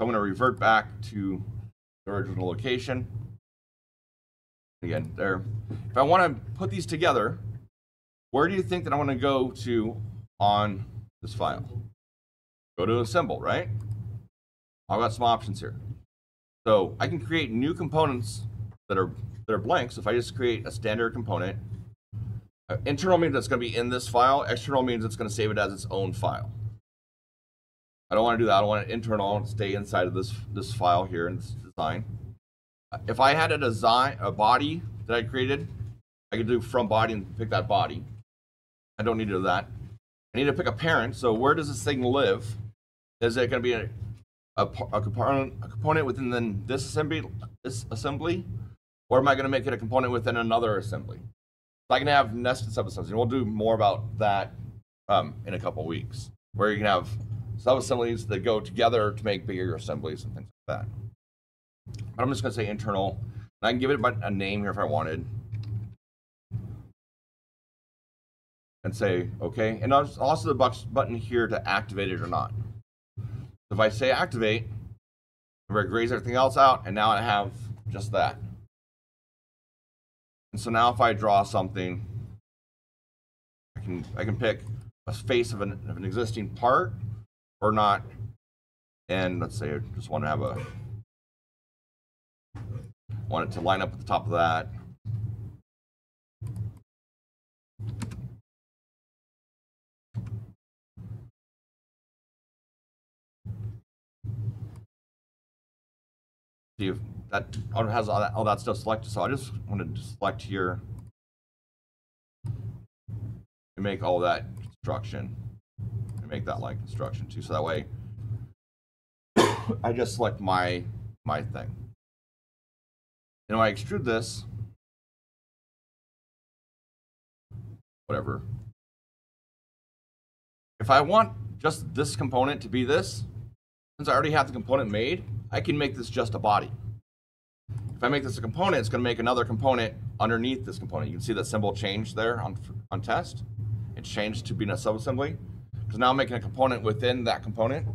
I'm going to revert back to the original location. Again, there. If I want to put these together, where do you think that I want to go to on this file? Go to assemble, right? I've got some options here. So I can create new components that are that are blank. So if I just create a standard component, uh, internal means it's going to be in this file. External means it's going to save it as its own file. I don't want to do that. I don't want it internal. I want to stay inside of this this file here in this design. Uh, If I had a design, a body that I created, I could do from body and pick that body. I don't need to do that. I need to pick a parent. So where does this thing live? Is it going to be a, a, a component a component within then this assembly this assembly, or am I going to make it a component within another assembly? So I can have nested subassemblies, and we'll do more about that um, in a couple weeks, where you can have subassemblies that go together to make bigger assemblies and things like that. But I'm just going to say internal, and I can give it a name here if I wanted, and say okay. And also the button here to activate it or not. If I say activate, it grays everything else out, and now I have just that. And so now if I draw something, I can I can pick a face of an, of an existing part or not. And let's say I just want to have a want it to line up at the top of that. See if that has all that, all that stuff selected. So I just want to select here and make all that construction make that line construction too. So that way I just select my my thing. And when I extrude this, whatever. If I want just this component to be this, since I already have the component made, I can make this just a body. If I make this a component, it's going to make another component underneath this component. You can see that symbol changed there on, on test. It changed to being a subassembly. Because now I'm making a component within that component.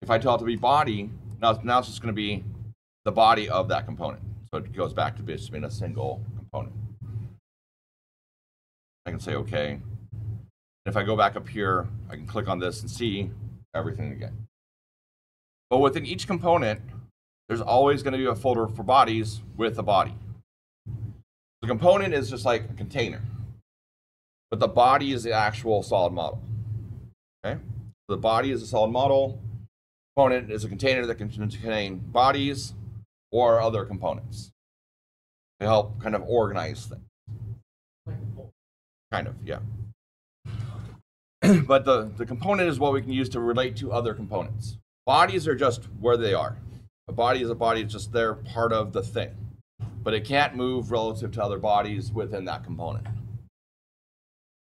If I tell it to be body, now, now it's just going to be the body of that component. So it goes back to just being a single component. I can say OK. If I go back up here, I can click on this and see everything again. But within each component, there's always going to be a folder for bodies with a body. The component is just like a container, but the body is the actual solid model. Okay, the body is a solid model. Component is a container that can contain bodies or other components to help kind of organize things. Kind of, yeah. but the, the component is what we can use to relate to other components. Bodies are just where they are. A body is a body, it's just they're part of the thing. But it can't move relative to other bodies within that component.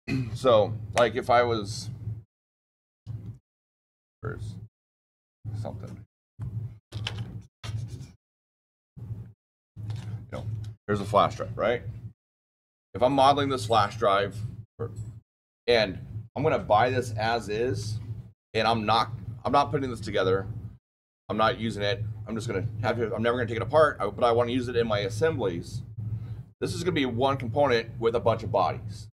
so, like if I was. Something? You know, here's a flash drive, right? If I'm modeling this flash drive and I'm going to buy this as is, and I'm not I'm not putting this together. I'm not using it. I'm just gonna have to. I'm never gonna take it apart, but I want to use it in my assemblies. This is gonna be one component with a bunch of bodies.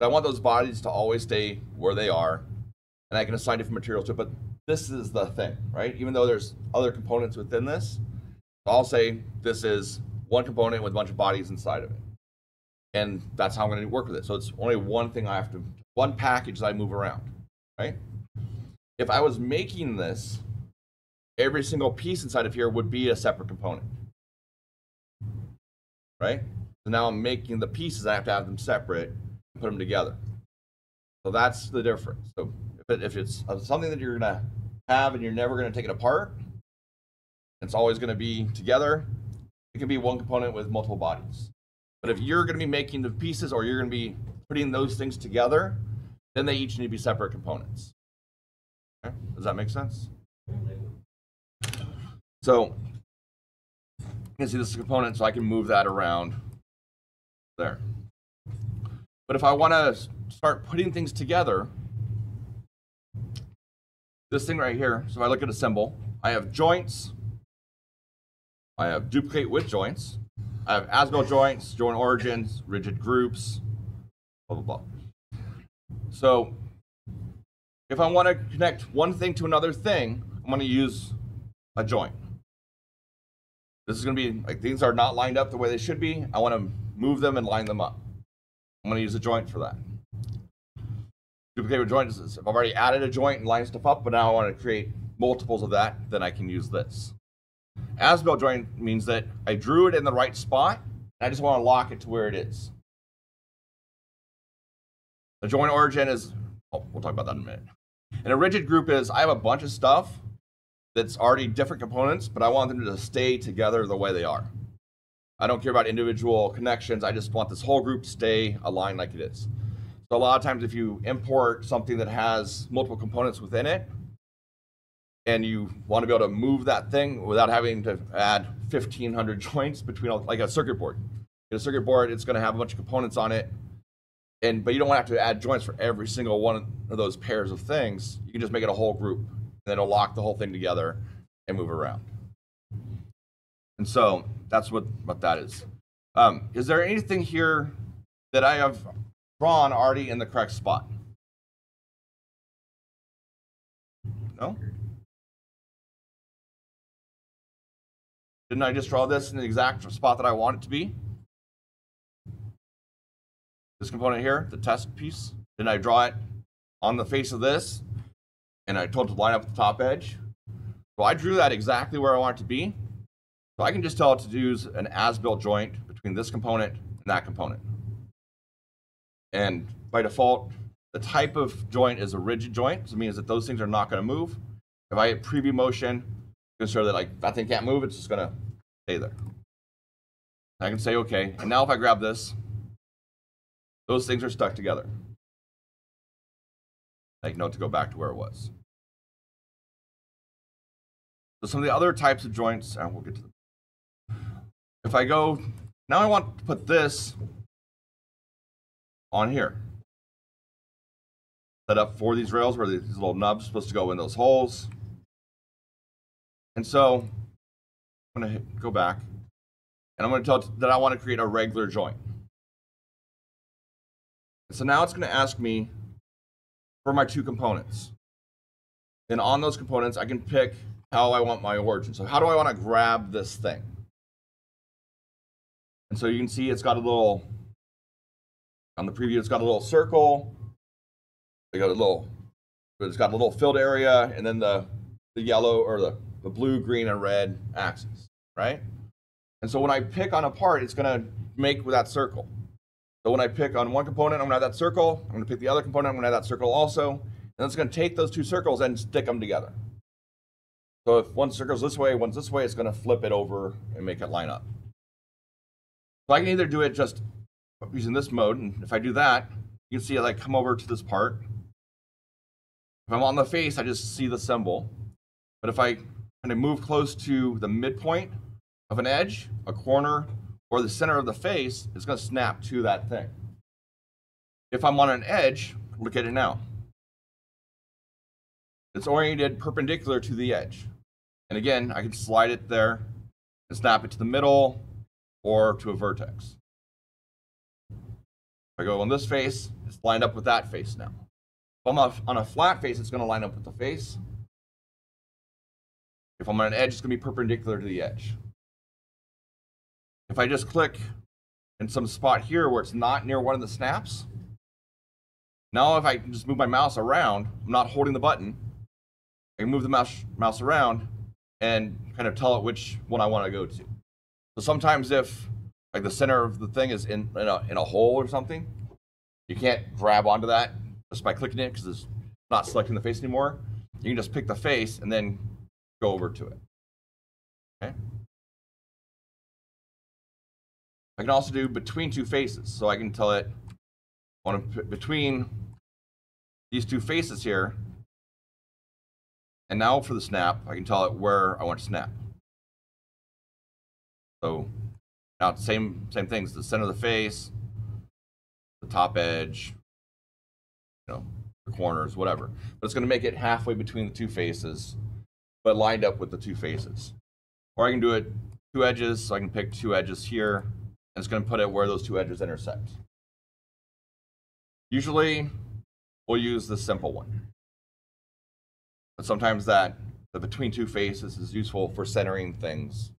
I want those bodies to always stay where they are, and I can assign different materials to it. But this is the thing, right? Even though there's other components within this, I'll say this is one component with a bunch of bodies inside of it, and that's how I'm gonna work with it. So it's only one thing I have to, one package that I move around, right? if I was making this, every single piece inside of here would be a separate component. Right? So now I'm making the pieces, I have to have them separate and put them together. So that's the difference. So it, if it's uh, something that you're to have and you're never to take it apart, it's always to be together, it can be one component with multiple bodies. But if you're to be making the pieces or you're to be putting those things together, then they each need to be separate components. Okay. Does that make sense? So you can see this is a component, so I can move that around there. But if I want to start putting things together, this thing right here, so if I look at a symbol, I have joints. I have duplicate with joints. I have as-built joints, joint origins, rigid groups, blah, blah, blah. So if I want to connect one thing to another thing, I'm going to use a joint. This is going to be like things are not lined up the way they should be. I want to move them and line them up. I'm going to use a joint for that. Duplicate with joint if I've already added a joint and lined stuff up, but now I want to create multiples of that, then I can use this. As-built joint means that I drew it in the right spot, and I just want to lock it to where it is. The joint origin is, oh, we'll talk about that in a minute. And a rigid group is I have a bunch of stuff that's already different components, but I want them to stay together the way they are. I don't care about individual connections. I just want this whole group to stay aligned like it is. A lot of times if you import something that has multiple components within it, and you want to be able to move that thing without having to add 1500 joints between like a circuit board. In a circuit board, it's going to have a bunch of components on it, and but you don't wanna have to add joints for every single one of those pairs of things. You can just make it a whole group, and then it'll lock the whole thing together and move around. And so that's what what that is. Um, is there anything here that I have drawn already in the correct spot? No. Didn't I just draw this in the exact spot that I want it to be? This component here, the test piece, didn't I draw it on the face of this? And I told it to line up with the top edge. So I drew that exactly where I want it to be. So I can just tell it to use an as-built joint between this component and that component. And by default, the type of joint is a rigid joint. So it means that those things are not going to move. If I hit preview motion, ensure that like that thing can't move, it's just gonna stay there. I can say okay, and now if I grab this, those things are stuck together. Take note to go back to where it was. So some of the other types of joints, and we'll get to them. If I go, now I want to put this on here. Set up for these rails where these little nubs supposed to go in those holes. And so I'm going to go back and I'm going to tell it that I want to create a regular joint. So now it's going to ask me for my two components. And on those components, I can pick how I want my origin. So how do I want to grab this thing? And so you can see it's got a little, on the preview, it's got a little circle. They got a little, it's got a little filled area, and then the, the yellow or the the blue, green, and red axes, right? And so when I pick on a part, it's going to make with that circle. So when I pick on one component, I'm going to have that circle. I'm going to pick the other component, I'm going to have that circle also. And it's going to take those two circles and stick them together. So if one circle's this way, one's this way, it's going to flip it over and make it line up. So I can either do it just using this mode, and if I do that, you can see I come over to this part. If I'm on the face, I just see the symbol. But if I kind of move close to the midpoint of an edge, a corner, or the center of the face, it's going to snap to that thing. If I'm on an edge, look at it now. It's oriented perpendicular to the edge. And again, I can slide it there and snap it to the middle or to a vertex. I go on this face, it's lined up with that face now. If I'm on a flat face, it's going to line up with the face. If I'm on an edge, it's going to be perpendicular to the edge. If I just click in some spot here where it's not near one of the snaps, now if I just move my mouse around, I'm not holding the button, I can move the mouse, mouse around and kind of tell it which one I want to go to. So sometimes if like the center of the thing is in, in, a, in a hole or something, you can't grab onto that just by clicking it because it's not selecting the face anymore. You can just pick the face and then go over to it. Okay. I can also do between two faces. So I can tell it to between these two faces here. And now for the snap, I can tell it where I want to snap. So now same same things, the center of the face, the top edge, you know, the corners, whatever. But it's going to make it halfway between the two faces but lined up with the two faces. Or I can do it two edges, so I can pick two edges here, and it's going to put it where those two edges intersect. Usually, we'll use the simple one. But sometimes that the between two faces is useful for centering things,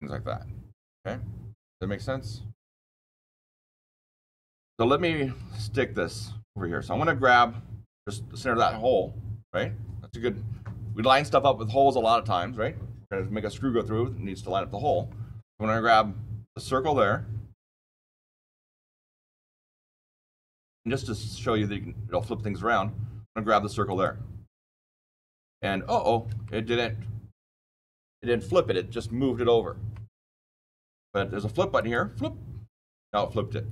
things like that. Okay, that make sense? So let me stick this over here. So I'm to grab just the center of that hole, right? That's a good. We line stuff up with holes a lot of times, right? To make a screw go through. It needs to line up the hole. I'm going to grab the circle there. And just to show you that you can, it'll flip things around, I'm to grab the circle there. And uh oh, it didn't. It didn't flip it. It just moved it over. But there's a flip button here. Flip. Now it flipped it.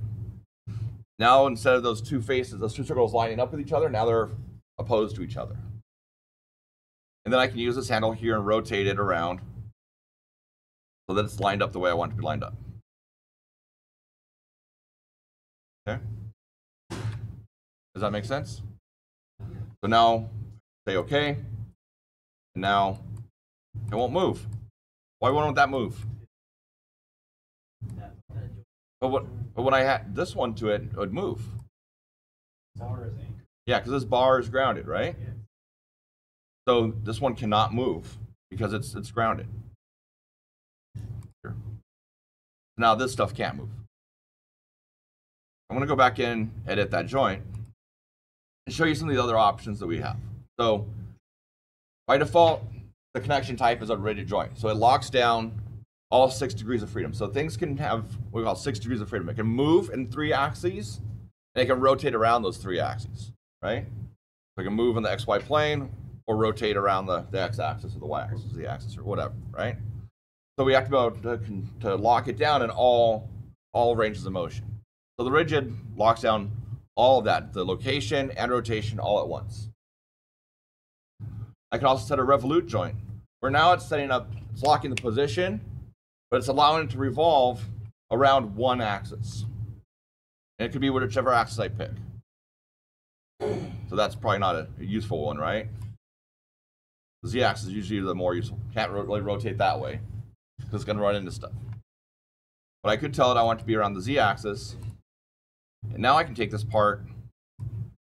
Now instead of those two faces, those two circles lining up with each other, now they're opposed to each other. And then I can use this handle here and rotate it around so that it's lined up the way I want it to be lined up. Okay? Does that make sense? So now say OK. And now it won't move. Why won't that move? But, what, but when I had this one to it, it would move. Yeah, because this bar is grounded, right? So this one cannot move because it's it's grounded. Here. Now this stuff can't move. I'm going to go back in, edit that joint, and show you some of the other options that we have. So by default, the connection type is a rigid joint. So it locks down all six degrees of freedom. So things can have what we call six degrees of freedom. It can move in three axes, and it can rotate around those three axes, right? So it can move in the XY plane or rotate around the, the X axis or the Y axis, or the axis or whatever, right? So we have to be able to, to lock it down in all, all ranges of motion. So the rigid locks down all of that, the location and rotation all at once. I can also set a revolute joint, where now it's setting up, it's locking the position, but it's allowing it to revolve around one axis. And it could be whichever axis I pick. So that's probably not a, a useful one, right? The z-axis is usually the more useful. Can't really rotate that way because it's going to run into stuff. But I could tell it I want it to be around the z-axis. And now I can take this part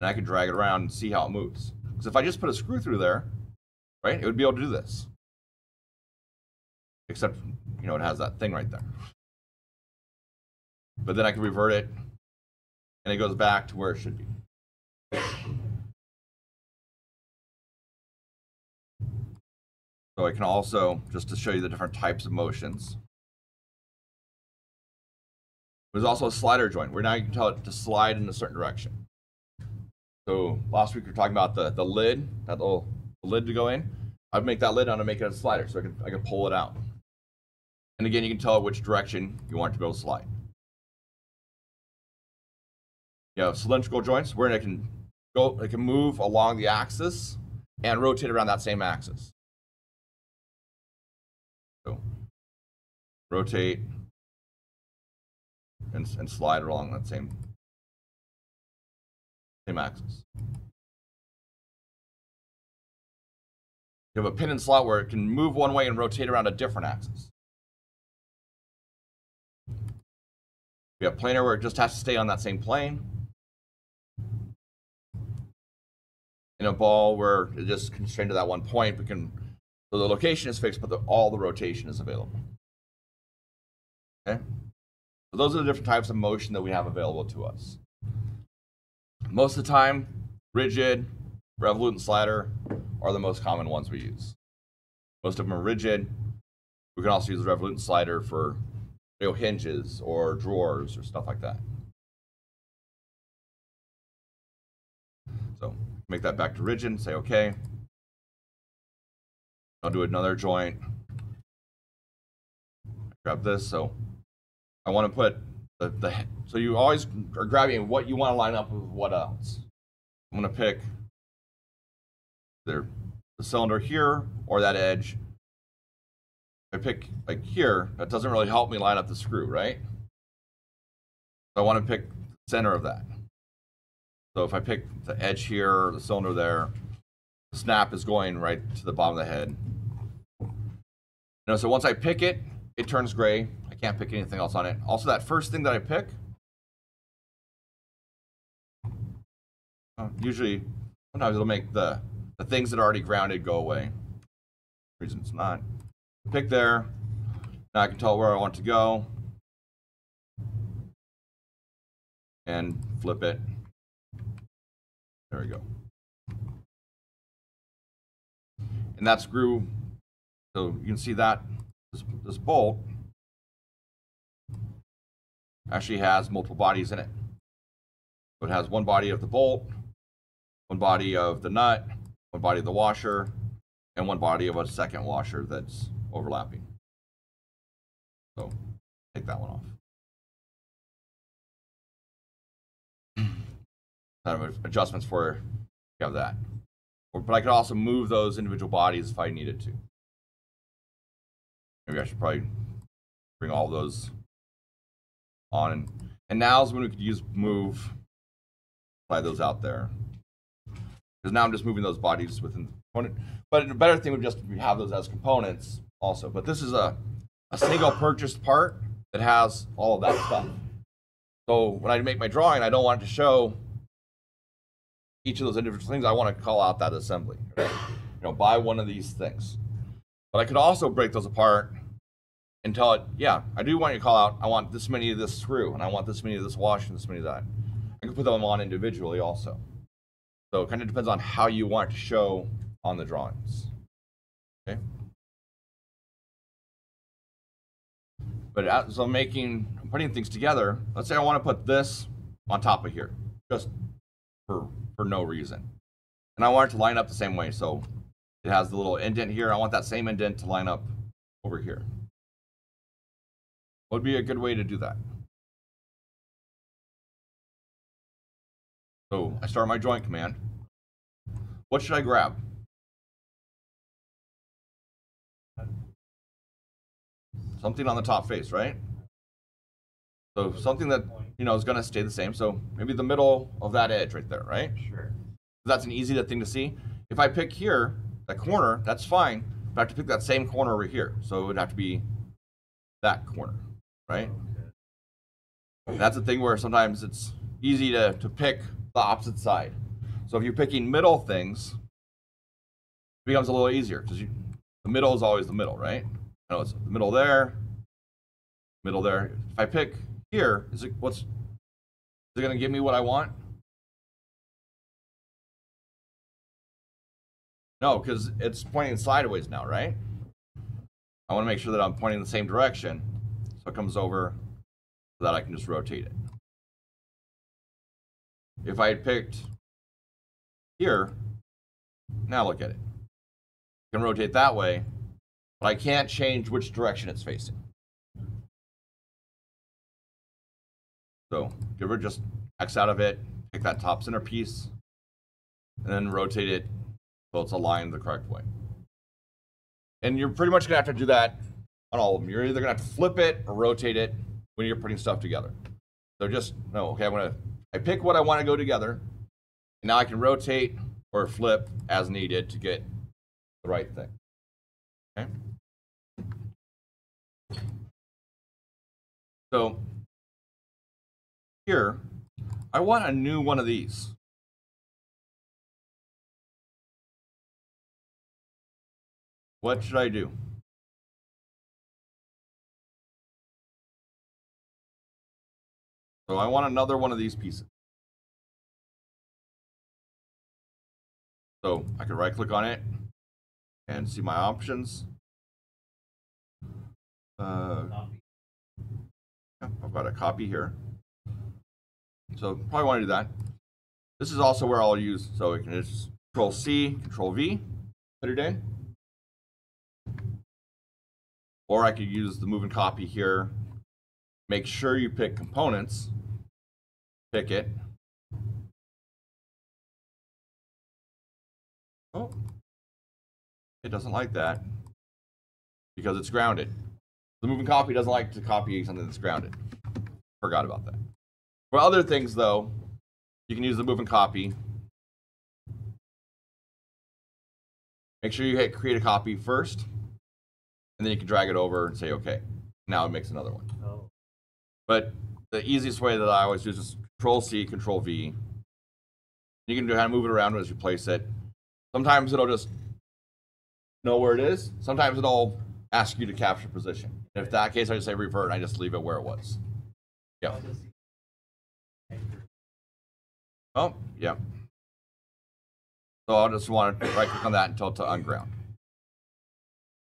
and I can drag it around and see how it moves. Because if I just put a screw through there, right, it would be able to do this. Except you know, it has that thing right there. But then I can revert it, and it goes back to where it should be. So I can also, just to show you the different types of motions, there's also a slider joint where now you can tell it to slide in a certain direction. So last week we were talking about the, the lid, that little lid to go in. I'd make that lid on and make it a slider so I can, I can pull it out. And again, you can tell which direction you want to to slide. You have cylindrical joints where it can go, it can move along the axis and rotate around that same axis. So rotate and, and slide along that same same axis. You have a pin and slot where it can move one way and rotate around a different axis. We have planar where it just has to stay on that same plane. In a ball where it just constrained to that one point, we can, so the location is fixed, but the, all the rotation is available. Okay? So those are the different types of motion that we have available to us. Most of the time, rigid, revolute, and slider are the most common ones we use. Most of them are rigid. We can also use the revolute and slider for you know, hinges or drawers or stuff like that. So make that back to rigid, say okay. I'll do another joint. Grab this, so I want to put the, the, so you always are grabbing what you want to line up with what else. I'm going to pick either the cylinder here or that edge I pick like here, that doesn't really help me line up the screw, right? So I want to pick the center of that. So if I pick the edge here, the cylinder there, the snap is going right to the bottom of the head. know, so once I pick it, it turns gray. I can't pick anything else on it. Also, that first thing that I pick, uh, usually, sometimes it'll make the, the things that are already grounded go away. Reason it's not. Pick there. Now I can tell where I want to go. And flip it. There we go. And that screw, so you can see that this, this bolt actually has multiple bodies in it. So it has one body of the bolt, one body of the nut, one body of the washer, and one body of a second washer that's overlapping. So take that one off. Kind of adjustments for you have that. But I could also move those individual bodies if I needed to. Maybe I should probably bring all those on. And, and now is when we could use move, slide those out there. Because now I'm just moving those bodies within the component. But a better thing would just have those as components also. But this is a, a single purchased part that has all of that stuff. So when I make my drawing, I don't want it to show each of those individual things. I want to call out that assembly. Right? You know, buy one of these things. But I could also break those apart and tell it, yeah, I do want you to call out, I want this many of this screw, and I want this many of this wash, and this many of that. I can put them on individually also. So it kind of depends on how you want to show on the drawings. Okay. But as I'm making, I'm putting things together, let's say I want to put this on top of here, just for, for no reason. And I want it to line up the same way. So it has the little indent here. I want that same indent to line up over here. What would be a good way to do that? So I start my joint command. What should I grab? Something on the top face, right? So something that, you know, is going to stay the same. So maybe the middle of that edge right there, right? Sure. That's an easy thing to see. If I pick here, that corner, that's fine. But I have to pick that same corner over here. So it would have to be that corner, right? Okay. That's a thing where sometimes it's easy to, to pick the opposite side. So if you're picking middle things, it becomes a little easier because the middle is always the middle, right? Know it's the middle there, middle there. If I pick here, is it what's is it gonna give me what I want? No, because it's pointing sideways now, right? I want to make sure that I'm pointing the same direction. So it comes over so that I can just rotate it. If I had picked here, now look at it. I can rotate that way, but I can't change which direction it's facing. So give her just X out of it, pick that top center piece, and then rotate it so it's aligned the correct way. And you're pretty much gonna have to do that on all of them. You're either gonna have to flip it or rotate it when you're putting stuff together. So just no, okay, I'm gonna I pick what I want to go together, and now I can rotate or flip as needed to get the right thing. Okay. So here, I want a new one of these. What should I do? So I want another one of these pieces. So I can right click on it and see my options. Uh, I've got a copy here. So probably want to do that. This is also where I'll use, so we can just Control C, Control V, put it in. Or I could use the move and copy here. Make sure you pick components, pick it. Oh, it doesn't like that because it's grounded. The moving copy doesn't like to copy something that's grounded. Forgot about that. For other things, though, you can use the moving copy. Make sure you hit create a copy first. and then you can drag it over and say okay. Now it makes another one. Oh, But the easiest way that I always do is just Control C, Control V. You can do kind of move it around as you place it. Sometimes it'll just know where it is. Sometimes it'll ask you to capture position. And if that case, I just say revert. I just leave it where it was. Yeah. Oh, yeah. So I'll just want to right click on that until to unground.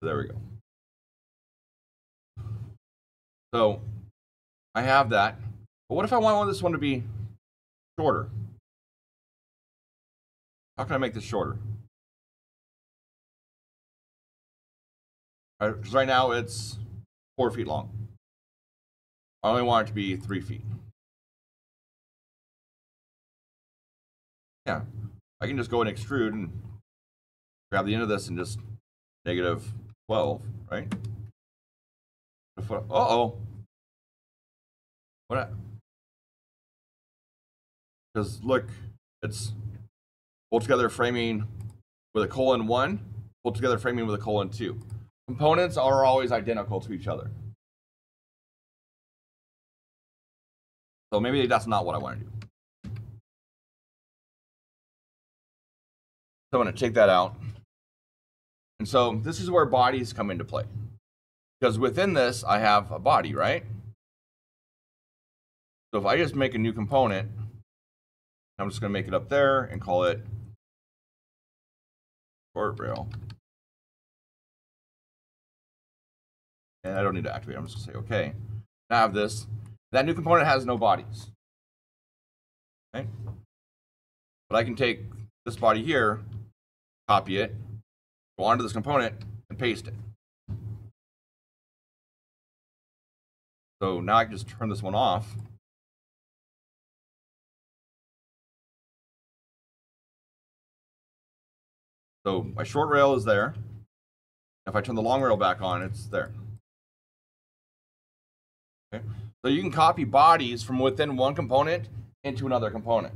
There we go. So I have that. But what if I want this one to be shorter? How can I make this shorter? Because right now it's four feet long. I only want it to be three feet. Yeah, I can just go and extrude and grab the end of this and just negative 12, right? Uh oh. What? Because look, it's pull together framing with a colon 1, pull together framing with a colon 2. Components are always identical to each other. So maybe that's not what I want to do. So I'm going to take that out. And so this is where bodies come into play. Because within this, I have a body, right? So if I just make a new component, I'm just going to make it up there and call it short rail. And I don't need to activate. I'm just going to say OK. Now I have this. That new component has no bodies. Okay? But I can take this body here, copy it, go onto this component, and paste it. So now I can just turn this one off. So my short rail is there. If I turn the long rail back on, it's there. So you can copy bodies from within one component into another component.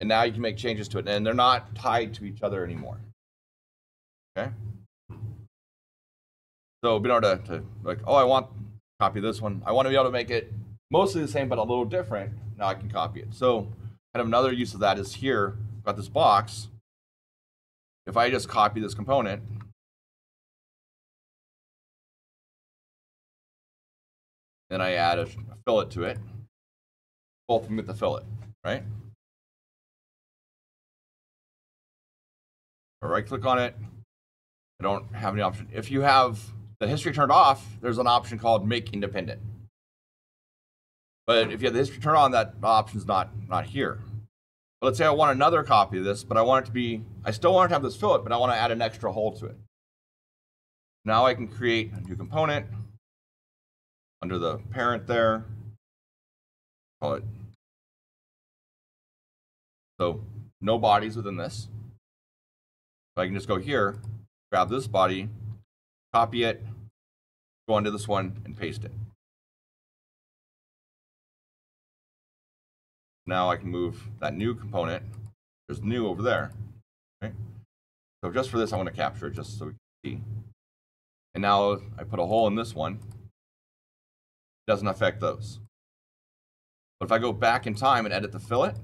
And now you can make changes to it, and they're not tied to each other anymore. Okay? So be able to, to like, oh, I want to copy this one. I want to be able to make it mostly the same, but a little different. Now I can copy it. So kind of another use of that is here, got this box. If I just copy this component, then I add a, fillet to it. Both of them get the fillet, right? I right click on it. I don't have any option. If you have the history turned off, there's an option called make independent. But if you have the history turned on, that option's not not here. But let's say I want another copy of this, but I want it to be, I still want to have this fillet, but I want to add an extra hole to it. Now I can create a new component under the parent there. Call it. So no bodies within this. So I can just go here, grab this body, copy it, go onto this one, and paste it. Now I can move that new component. There's new over there. Okay? So just for this, I want to capture it just so we can see. And now I put a hole in this one. Doesn't affect those. But if I go back in time and edit the fillet,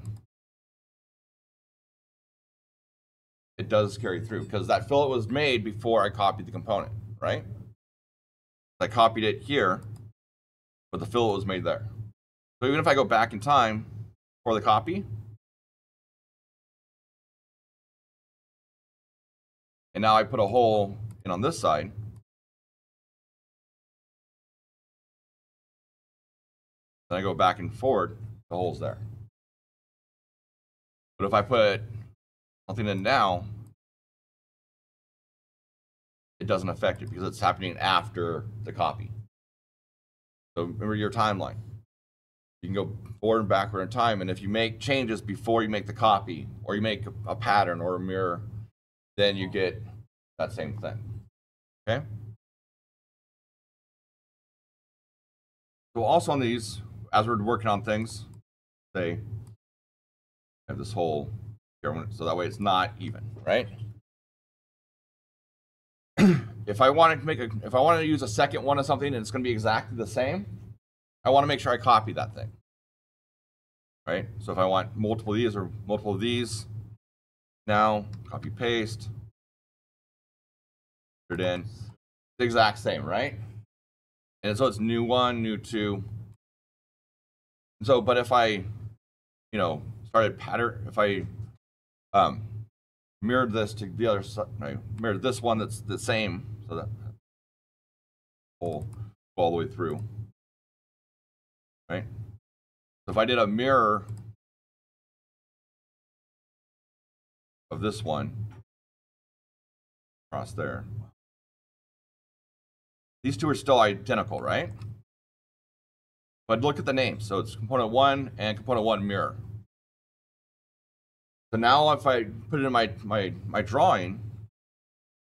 it does carry through because that fillet was made before I copied the component, right? I copied it here, but the fillet was made there. So even if I go back in time for the copy, and now I put a hole in on this side, then I go back and forward, the hole's there. But if I put something in now, it doesn't affect it because it's happening after the copy. So remember your timeline. You can go forward and backward in time, and if you make changes before you make the copy, or you make a, a pattern or a mirror, then you get that same thing. Okay? So also on these, as we're working on things, say, have this whole so that way it's not even, right? if I want to make a, if I want to use a second one of something and it's going to be exactly the same, I want to make sure I copy that thing. Right? So if I want multiple of these or multiple of these, now copy paste, put it in, the exact same, right? And so it's new one, new two. So, but if I, you know, started pattern, if I um, mirrored this to the other side, no, mirrored this one that's the same, so that go all the way through, right? So if I did a mirror of this one across there, these two are still identical, right? But look at the name. So it's component one and component one mirror. So now if I put it in my, my, my drawing,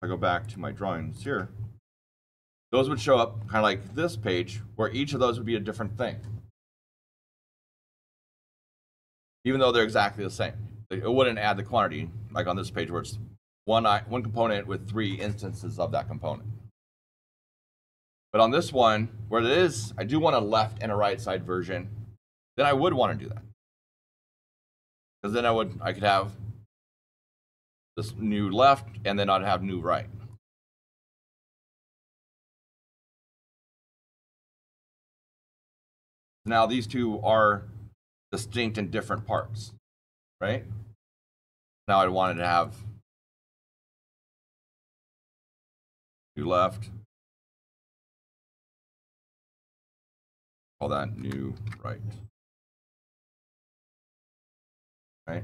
I go back to my drawings here, those would show up kind of like this page where each of those would be a different thing. Even though they're exactly the same. It wouldn't add the quantity like on this page where it's one, one component with three instances of that component. But on this one, where it is, I do want a left and a right side version, then I would want to do that. Because then I would, I could have this new left and then I'd have new right. Now these two are distinct and different parts, right? Now I wanted to have new left. Call that new right. Right?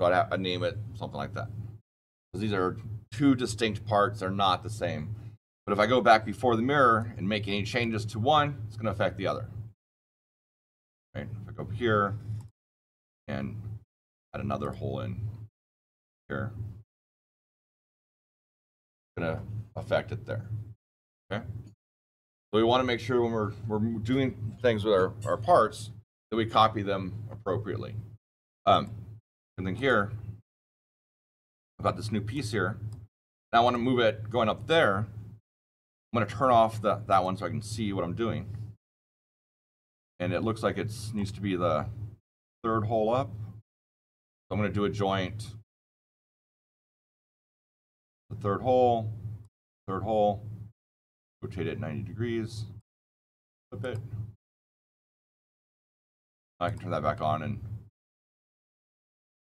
So I'd, I'd name it something like that. Because these are two distinct parts, they're not the same. But if I go back before the mirror and make any changes to one, it's going to affect the other. Right? If I go up here and add another hole in here, it's going to affect it there. Okay? So we want to make sure when we're, we're doing things with our, our parts that we copy them appropriately. Um, and then here, I've got this new piece here. Now I want to move it going up there. I'm going to turn off the, that one so I can see what I'm doing. And it looks like it needs to be the third hole up. So I'm going to do a joint. The third hole, third hole, rotate it 90 degrees, flip it. I can turn that back on and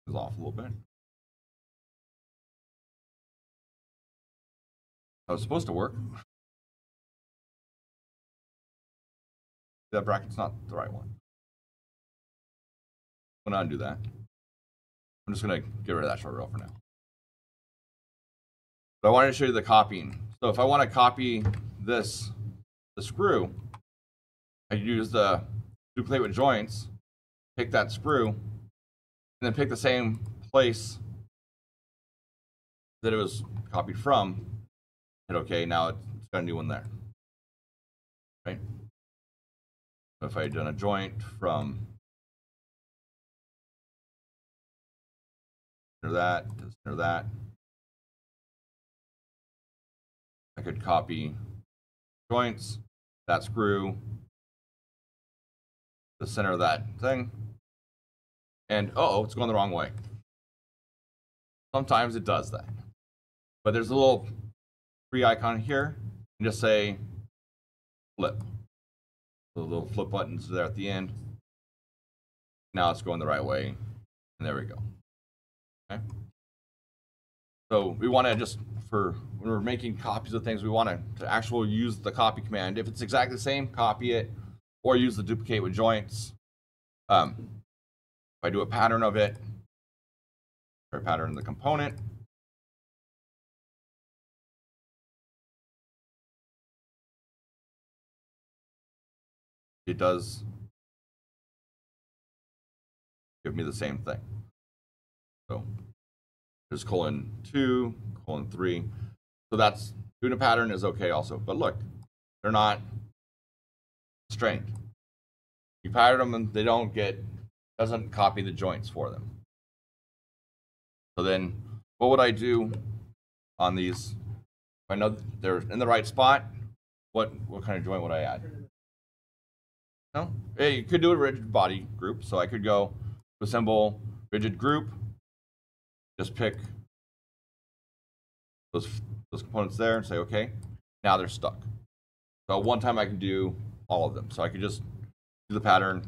is off a little bit. That was supposed to work. That bracket's not the right one. I'm gonna that. I'm just gonna get rid of that short rail for now. But I wanted to show you the copying. So if I want to copy this, the screw, I use the duplicate with joints, pick that screw, and then pick the same place that it was copied from. Hit OK. Now it's got a new one there. Right. So if I had done a joint from center that to that, I could copy joints, that screw, the center of that thing, and uh oh, it's going the wrong way. Sometimes it does that. But there's a little free icon here, and just say flip. The little flip buttons there at the end. Now it's going the right way, and there we go. Okay. So we want to just for when we're making copies of things, we want to, to actually use the copy command. If it's exactly the same, copy it, or use the duplicate with joints. Um, if I do a pattern of it, or pattern the component, it does give me the same thing. So there's colon two, colon three. So that's doing a pattern is okay also. But look, they're not strained. You pattern them and they don't get, doesn't copy the joints for them. So then what would I do on these I know they're in the right spot, what, what kind of joint would I add? No? Hey, you could do a rigid body group, so I could go assemble rigid group, just pick those, those components there and say, okay, now they're stuck. So one time I can do all of them. So I could just do the pattern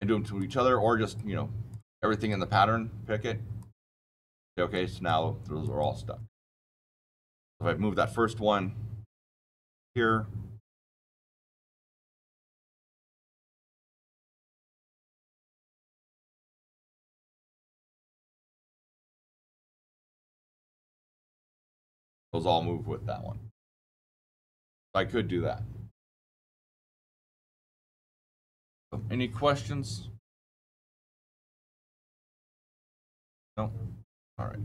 and do them to each other, or just, you know, everything in the pattern, pick it. Okay, so now those are all stuck. If I move that first one here, those all move with that one. I could do that. Any questions? No? All right.